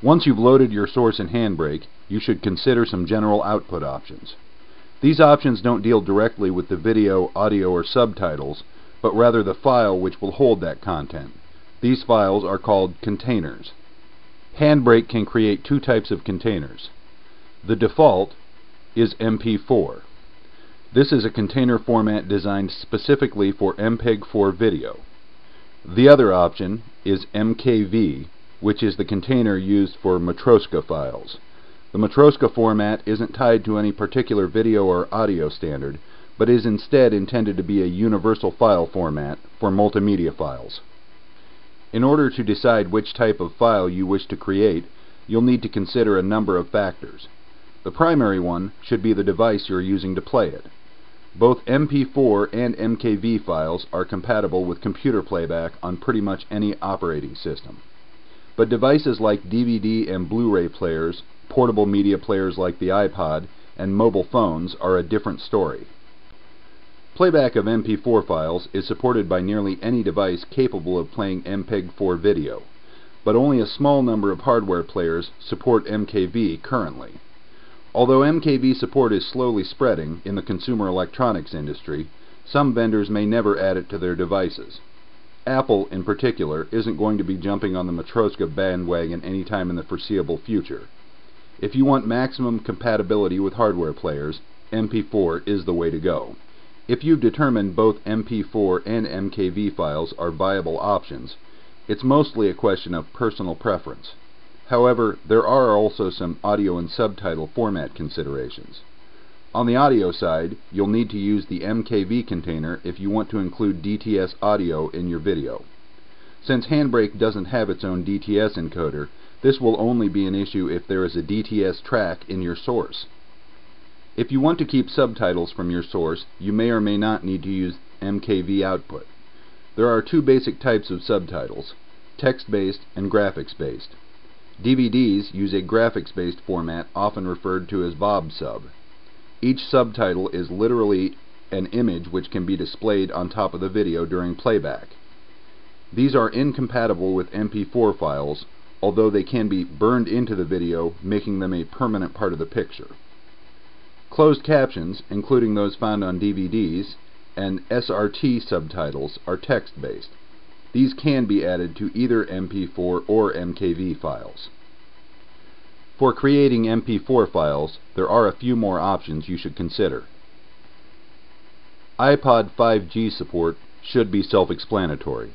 Once you've loaded your source in Handbrake, you should consider some general output options. These options don't deal directly with the video, audio, or subtitles, but rather the file which will hold that content. These files are called containers. Handbrake can create two types of containers. The default is MP4. This is a container format designed specifically for MPEG-4 video. The other option is MKV, which is the container used for Matroska files. The Matroska format isn't tied to any particular video or audio standard, but is instead intended to be a universal file format for multimedia files. In order to decide which type of file you wish to create, you'll need to consider a number of factors. The primary one should be the device you're using to play it. Both MP4 and MKV files are compatible with computer playback on pretty much any operating system. But devices like DVD and Blu-ray players, portable media players like the iPod, and mobile phones are a different story. Playback of MP4 files is supported by nearly any device capable of playing MPEG-4 video, but only a small number of hardware players support MKV currently. Although MKV support is slowly spreading in the consumer electronics industry, some vendors may never add it to their devices. Apple, in particular, isn't going to be jumping on the Matroska bandwagon anytime in the foreseeable future. If you want maximum compatibility with hardware players, MP4 is the way to go. If you've determined both MP4 and MKV files are viable options, it's mostly a question of personal preference. However, there are also some audio and subtitle format considerations. On the audio side, you'll need to use the MKV container if you want to include DTS audio in your video. Since Handbrake doesn't have its own DTS encoder, this will only be an issue if there is a DTS track in your source. If you want to keep subtitles from your source, you may or may not need to use MKV output. There are two basic types of subtitles, text-based and graphics-based. DVDs use a graphics-based format often referred to as VobSub. Each subtitle is literally an image which can be displayed on top of the video during playback. These are incompatible with MP4 files, although they can be burned into the video, making them a permanent part of the picture. Closed captions, including those found on DVDs, and SRT subtitles are text-based. These can be added to either MP4 or MKV files. For creating MP4 files, there are a few more options you should consider. iPod 5G support should be self-explanatory.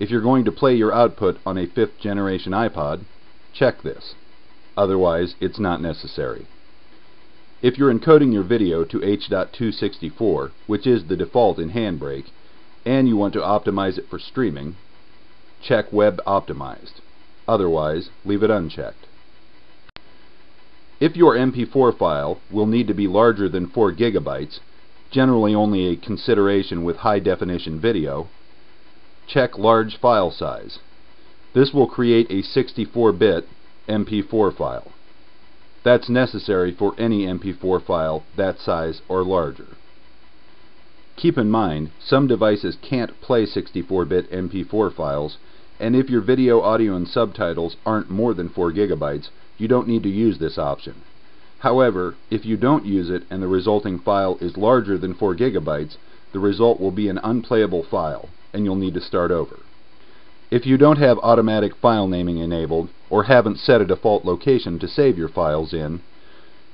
If you're going to play your output on a fifth generation iPod, check this. Otherwise, it's not necessary. If you're encoding your video to H.264, which is the default in Handbrake, and you want to optimize it for streaming, check Web Optimized. Otherwise, leave it unchecked. If your MP4 file will need to be larger than 4 gigabytes, generally only a consideration with high definition video, check Large File Size. This will create a 64-bit MP4 file. That's necessary for any MP4 file that size or larger. Keep in mind, some devices can't play 64-bit MP4 files, and if your video, audio, and subtitles aren't more than 4 gigabytes, you don't need to use this option. However, if you don't use it and the resulting file is larger than 4 gigabytes, the result will be an unplayable file, and you'll need to start over. If you don't have automatic file naming enabled, or haven't set a default location to save your files in,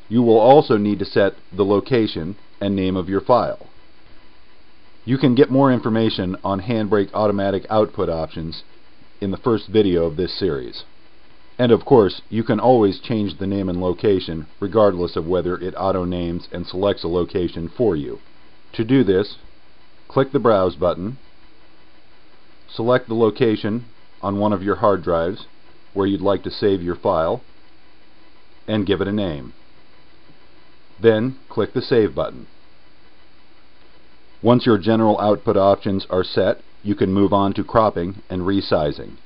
you will also need to set the location and name of your file. You can get more information on Handbrake automatic output options in the first video of this series. And of course, you can always change the name and location regardless of whether it auto-names and selects a location for you. To do this, click the Browse button Select the location on one of your hard drives where you'd like to save your file and give it a name. Then click the Save button. Once your general output options are set, you can move on to cropping and resizing.